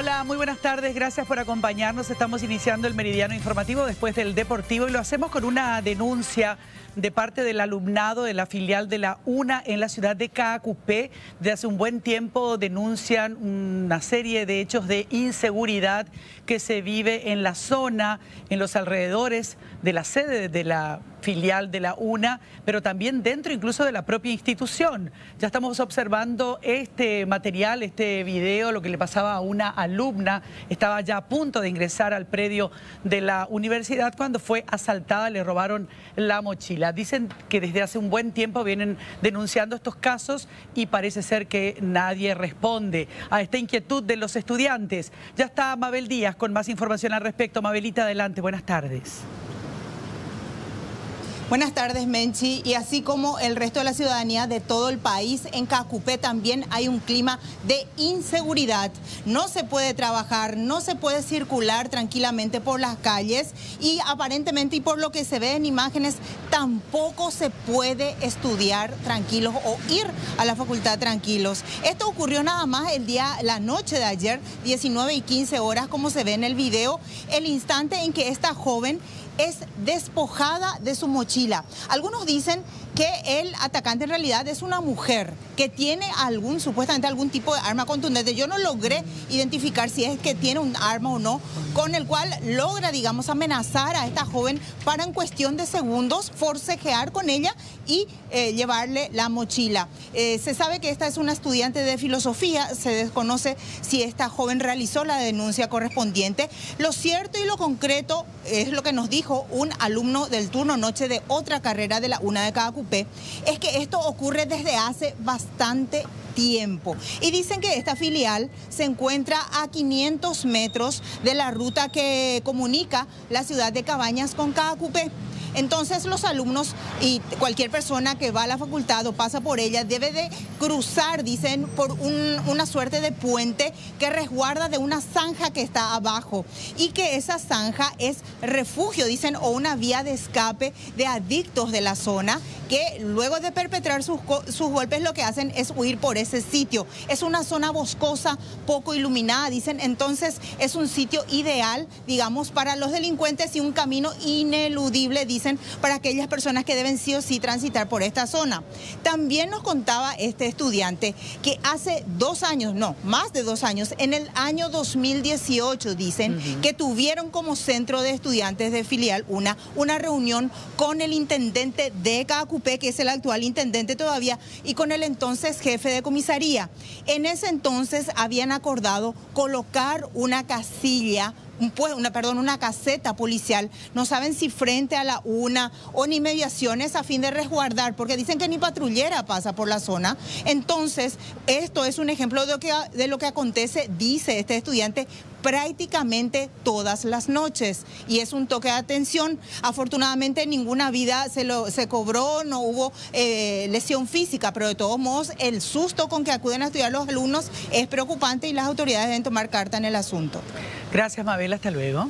Hola, muy buenas tardes, gracias por acompañarnos. Estamos iniciando el meridiano informativo después del deportivo y lo hacemos con una denuncia de parte del alumnado de la filial de la UNA en la ciudad de Caacupé. De hace un buen tiempo denuncian una serie de hechos de inseguridad que se vive en la zona, en los alrededores de la sede de la filial de la UNA, pero también dentro incluso de la propia institución. Ya estamos observando este material, este video, lo que le pasaba a una alumna, estaba ya a punto de ingresar al predio de la universidad cuando fue asaltada, le robaron la mochila. Dicen que desde hace un buen tiempo vienen denunciando estos casos y parece ser que nadie responde a esta inquietud de los estudiantes. Ya está Mabel Díaz con más información al respecto. Mabelita, adelante, buenas tardes. Buenas tardes, Menchi. Y así como el resto de la ciudadanía de todo el país, en Cacupé también hay un clima de inseguridad. No se puede trabajar, no se puede circular tranquilamente por las calles y aparentemente y por lo que se ve en imágenes, tampoco se puede estudiar tranquilos o ir a la facultad tranquilos. Esto ocurrió nada más el día, la noche de ayer, 19 y 15 horas, como se ve en el video, el instante en que esta joven es despojada de su mochila. Algunos dicen que el atacante en realidad es una mujer que tiene algún, supuestamente algún tipo de arma contundente. Yo no logré identificar si es que tiene un arma o no, con el cual logra, digamos, amenazar a esta joven para en cuestión de segundos forcejear con ella y eh, llevarle la mochila. Eh, se sabe que esta es una estudiante de filosofía, se desconoce si esta joven realizó la denuncia correspondiente. Lo cierto y lo concreto es lo que nos dijo un alumno del turno noche de otra carrera de la UNA de Es que esto ocurre desde hace bastante tiempo. Y dicen que esta filial se encuentra a 500 metros de la ruta que comunica la ciudad de Cabañas con Cadacupé. Entonces los alumnos y cualquier persona que va a la facultad o pasa por ella debe de cruzar, dicen, por una suerte de puente que resguarda de una zanja que está abajo y que esa zanja es refugio, dicen, o una vía de escape de adictos de la zona que luego de perpetrar sus, sus golpes lo que hacen es huir por ese sitio. Es una zona boscosa, poco iluminada, dicen, entonces es un sitio ideal, digamos, para los delincuentes y un camino ineludible, dicen para aquellas personas que deben sí o sí transitar por esta zona. También nos contaba este estudiante que hace dos años, no, más de dos años, en el año 2018 dicen que tuvieron como centro de estudiantes de filial una, una reunión con el intendente de Que es el actual intendente todavía, y con el entonces jefe de comisaría. En ese entonces habían acordado colocar una casilla pues, una, perdón, una caseta policial, no saben si frente a la una o ni mediaciones a fin de resguardar, porque dicen que ni patrullera pasa por la zona. Entonces, esto es un ejemplo de lo que, de lo que acontece, dice este estudiante, prácticamente todas las noches y es un toque de atención. Afortunadamente ninguna vida se, lo, se cobró, no hubo eh, lesión física, pero de todos modos el susto con que acuden a estudiar los alumnos es preocupante y las autoridades deben tomar carta en el asunto. Gracias Mabel, hasta luego.